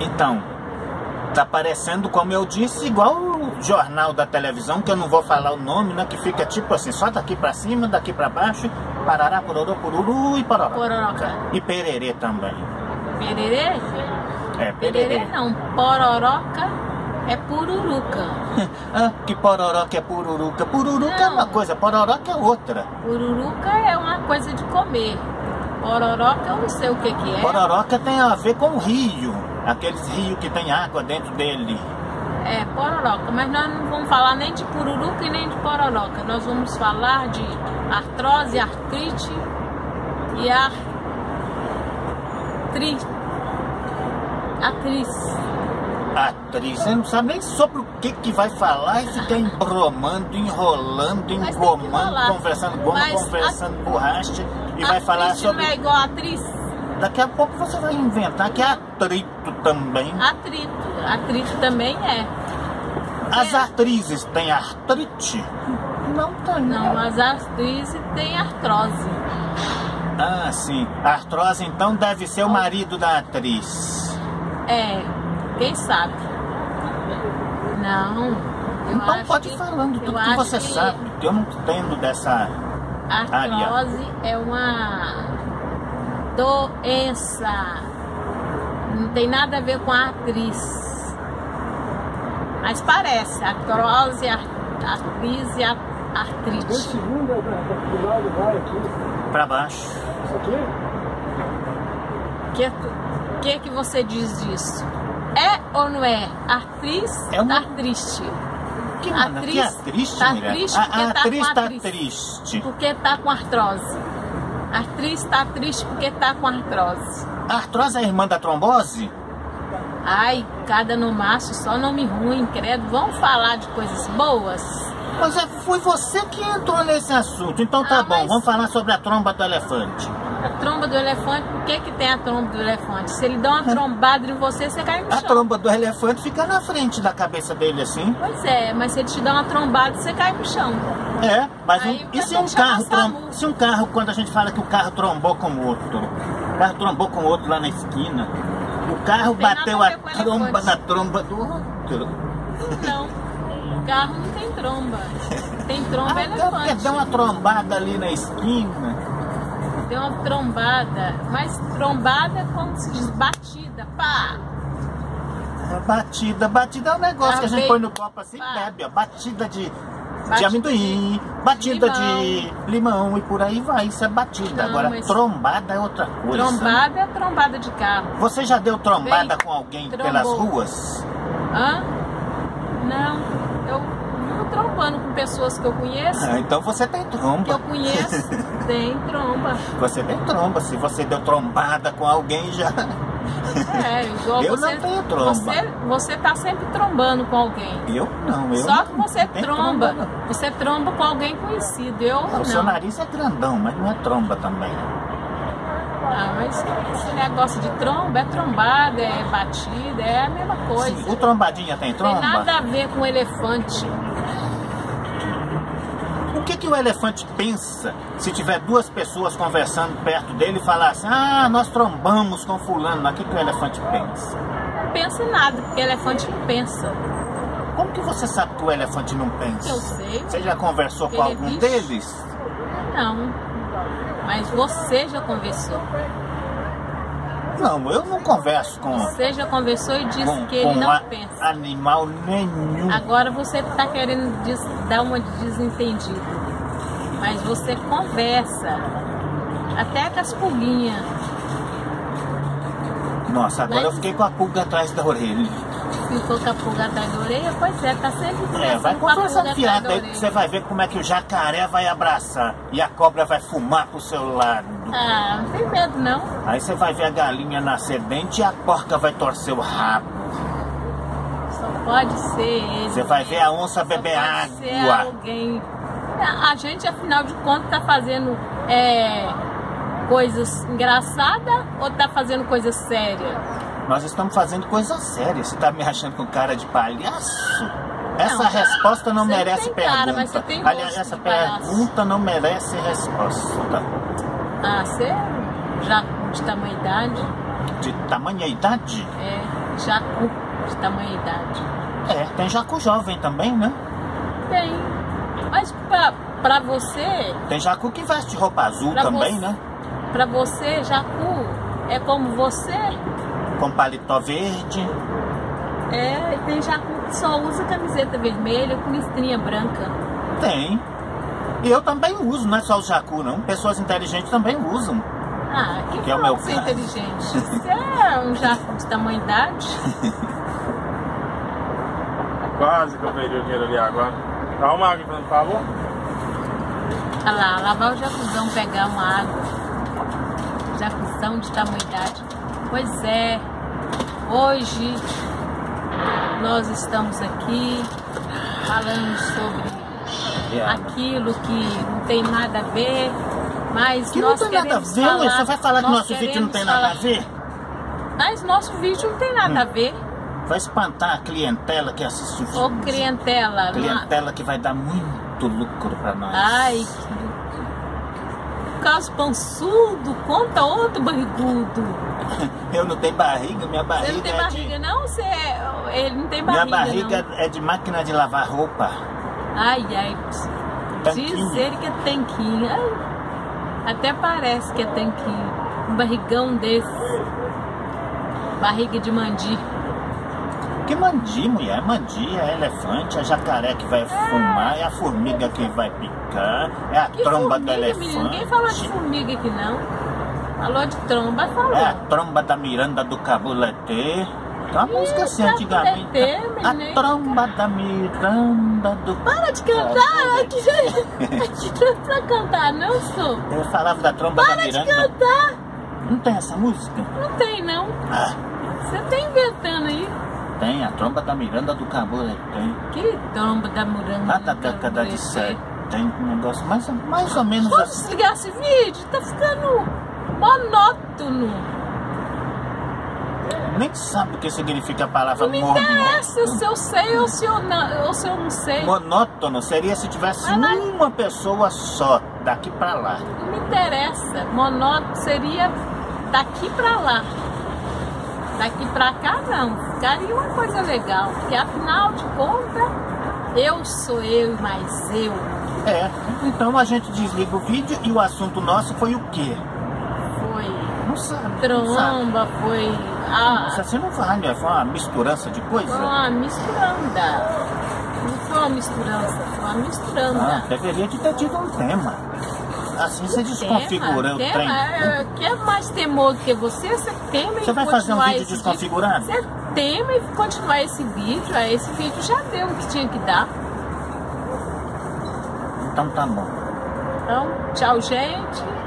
Então, tá parecendo, como eu disse, igual o jornal da televisão, que eu não vou falar o nome, né? Que fica tipo assim, só daqui pra cima, daqui pra baixo, parará, pororô, pururu e pororó. Pororoca. E pererê também. Pererê? É, Pererê pererê. não. Pororoca é pururuca. ah, que pororoca é pururuca. Pururuca é Não. uma coisa, pororoca é outra. Pururuca é uma coisa de comer. Pororoca eu não sei o que que é. Pororoca tem a ver com o rio. Aqueles rios que tem água dentro dele. É, pororoca. Mas nós não vamos falar nem de pururuca e nem de pororoca. Nós vamos falar de artrose, artrite e artrite. Atriz. Atriz, você não sabe nem sobre o que, que vai falar e fica embromando, enrolando, engomando, conversando goma, Mas conversando borracha e vai falar sobre. não é igual a atriz? Daqui a pouco você vai inventar que é atrito também. Atrito. Atrito também é. As atrizes têm artrite? Não tem. Não, mas a atriz tem artrose. Ah, sim. A artrose então deve ser o marido da atriz. É, quem sabe? Não. eu Então acho pode ir falando tudo que você que sabe. que Eu não entendo dessa. Artrose é uma doença. Não tem nada a ver com a atriz. Mas parece. Artrose, ar- atriz e ar- Dois artrite. segundos, é pra pro lado vai aqui. Pra baixo. Isso aqui? O que, que que você diz disso? É ou não é? Artriz É uma- tá triste. Que mana, Atriz que é triste, tá triste a, porque a tá atriz tá atriz. triste. Porque tá com artrose. Atriz tá triste porque tá com artrose. A artrose é irmã da trombose? Ai, cada no macho, só nome ruim, credo. Vamos falar de coisas boas? Mas é, foi você que entrou nesse assunto. Então tá Ah, bom, mas- vamos falar sobre a tromba do elefante. A tromba do elefante, por que que tem a tromba do elefante? Se ele dá uma trombada em você, você cai no A chão. tromba do elefante fica na frente da cabeça dele assim. Pois é, mas se ele te dá uma trombada, você cai no chão. É, mas Aí um- e se um carro trom- se um carro, quando a gente fala que o carro trombou com o outro, o carro trombou com o outro lá na esquina, o carro bateu a a tromba na tromba do outro. Não, o carro não tem tromba. Tem tromba Ah, então, elefante. deu uma trombada ali na esquina. Deu uma trombada, mas trombada é como se diz batida, pá. É Batida, batida é um negócio que a gente põe no copo assim Ah. bebe, ó. Batida de, de Batida amendoim, de batida limão. de limão e por aí vai. Isso é batida. Não, Agora, trombada é outra coisa. Trombada é trombada de carro. Você já deu trombada Veio, com alguém trombou. pelas ruas? Hã? Não, eu vivo trombando com pessoas que eu conheço. Ah, então você tem tromba. Que eu conheço, tem tromba. Você tem tromba. Se você deu trombada com alguém, já. É, igual Eu você. não tenho tromba. Você, você tá sempre trombando com alguém. Eu não, eu Só não, que você não tromba. não. Você tromba com alguém conhecido. Eu O seu não. nariz é grandão, mas não é tromba também. Ah, mas esse negócio de tromba é trombada, é batida, é a mesma coisa. Sim, o trombadinha tem Tem tromba? nada a ver com elefante. O que, que o elefante pensa se tiver duas pessoas conversando perto dele e falar assim, ah, nós trombamos com fulano, o que, que o elefante pensa? Não pensa em nada, porque elefante não pensa. Como que você sabe que o elefante não pensa? Eu sei. Você já conversou com é algum bicho. deles? Não. Mas você já conversou. Não, eu não converso com, Você já conversou e disse com, que ele não a- pensa. animal nenhum. Agora você está querendo des- dar uma de desentendido. Mas você conversa. Até com as pulguinhas. Nossa, agora Mas- eu fiquei com a pulga atrás da orelha. Ficou com a pulga atrás da orelha? Pois é, tá sempre É, vai com a pulga atrás da orelha. você vai ver como é que o jacaré vai abraçar e a cobra vai fumar pro seu lado. Ah, não tem medo não. Aí você vai ver a galinha nascer dente e a porca vai torcer o rabo. Só pode ser ele. Você vai ver a onça beber pode ser água. alguém. A a gente, afinal de contas, tá fazendo é, coisas engraçadas ou tá fazendo coisas sérias? Nós estamos fazendo coisa séria. Você tá me achando com cara de palhaço? Essa Não, resposta não merece pergunta. cara, Aliás, essa pergunta não merece resposta. Ah, você já de tamanha idade? De tamanha idade? É, jacu de tamanha idade. É, tem jacu jovem também, né? Tem. Mas pra, pra você, Tem jacu que veste roupa azul também, você- né? pra você, jacu é como você. Com paletó verde. É, e tem jacu que só usa camiseta vermelha com listrinha branca. Tem. E eu também uso, não é só o jacu, não. Pessoas inteligentes também usam. Ah, que, Que é o meu que você é caso. inteligente. Você é um jacu de tamanha idade. Quase que eu perdi o dinheiro ali agora. Dá uma água, por favor. Olha lá, lavar o jacuzão, pegar uma água. Jacuzão de tamanha idade. Pois é, hoje nós estamos aqui falando sobre É. aquilo que não tem nada a ver, mas Que não nós tem nada a ver, falar. Você vai falar que nosso vídeo não tem nada a ver? Mas nosso vídeo não tem nada a ver. Vai espantar a clientela que assiste o Ô vídeo. clientela, não- Clientela que vai dar muito lucro pra nós. ai, caso pançudo, conta outro barrigudo. Eu não tenho barriga, minha barriga, Você não tem é barriga de... não? Você é- ele não tem Minha barriga, barriga não. é de máquina de lavar roupa. Ai, ai. Tanquinho. Diz ele que é tanquinho. Ai, Até parece que é tanquinho. Um barrigão desse. Barriga de mandi. Que mandi, mulher? Mandi é elefante, é jacaré que vai fumar, é a formiga que vai picar, é a Que tromba do formiga, menino? elefante. Ninguém falou de formiga aqui, não. Falou de tromba, falou. É a tromba da Miranda do Cabulete. Tem uma música assim antigamente. Cabulete, A menino. tromba da Miranda do Para de cantar! Aqui já é pra cantar, não, sou. Eu falava da tromba da Para de Miranda. cantar! Não tem essa música? Não tem, não. Ah, Você tá inventando aí. Tem a tromba da Miranda do Cabulete. Que tromba da muranga. Lá da década de 7. Tem um negócio mais, mais ou menos Vamos assim. desligar esse vídeo? Tá ficando monótono. Nem sabe o que significa a palavra Não me monótono. interessa se eu sei ou se eu não, ou se eu não sei. Monótono seria se tivesse Mas uma pessoa só, daqui pra lá. Não me interessa. Monótono seria daqui pra lá. Daqui pra cá não. Ficaria uma coisa legal. Porque afinal de contas, eu sou eu e mais eu. É, então a gente desliga o vídeo e o assunto nosso foi o quê? Foi Não sabe. Não tromba, foi. A, Isso assim não vale, foi uma misturança de coisa. Foi uma misturanda. Não foi uma misturança, foi uma misturanda. Ah, deveria de ter tido um tema. Assim você desconfigura o tema, trem. é, que é mais temoso que você, você tema Você e vai fazer um continuar vídeo desconfigurado? Você tema e continuar esse vídeo. Aí esse vídeo já deu o que tinha que dar. Então tá bom. Então, tchau, gente.